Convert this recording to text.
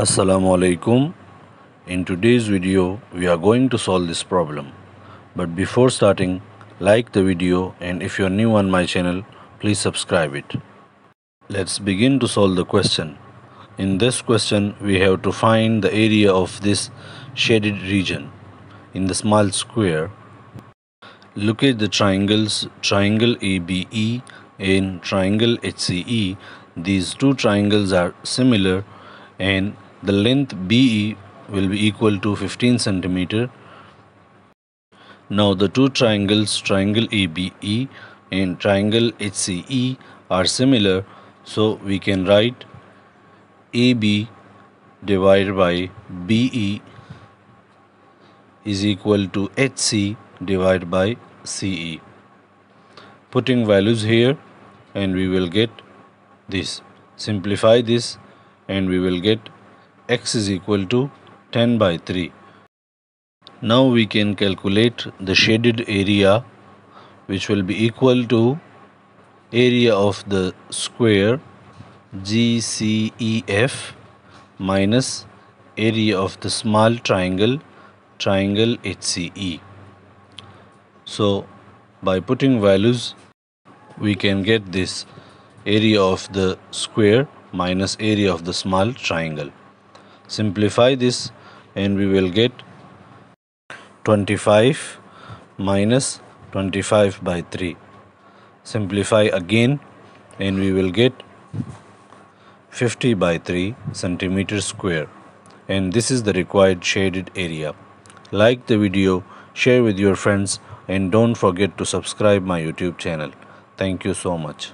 Assalamu alaikum. In today's video, we are going to solve this problem. But before starting, like the video and if you're new on my channel, please subscribe it. Let's begin to solve the question. In this question, we have to find the area of this shaded region in the small square. Look at the triangles triangle ABE and triangle HCE. These two triangles are similar and the length BE will be equal to 15 centimeter. Now the two triangles triangle ABE and triangle HCE are similar so we can write AB divided by BE is equal to HC divided by CE. Putting values here and we will get this. Simplify this and we will get x is equal to 10 by 3. Now we can calculate the shaded area which will be equal to area of the square GCEF minus area of the small triangle triangle HCE. So by putting values we can get this area of the square minus area of the small triangle. Simplify this and we will get 25 minus 25 by 3. Simplify again and we will get 50 by 3 centimeter square and this is the required shaded area. Like the video, share with your friends and don't forget to subscribe my YouTube channel. Thank you so much.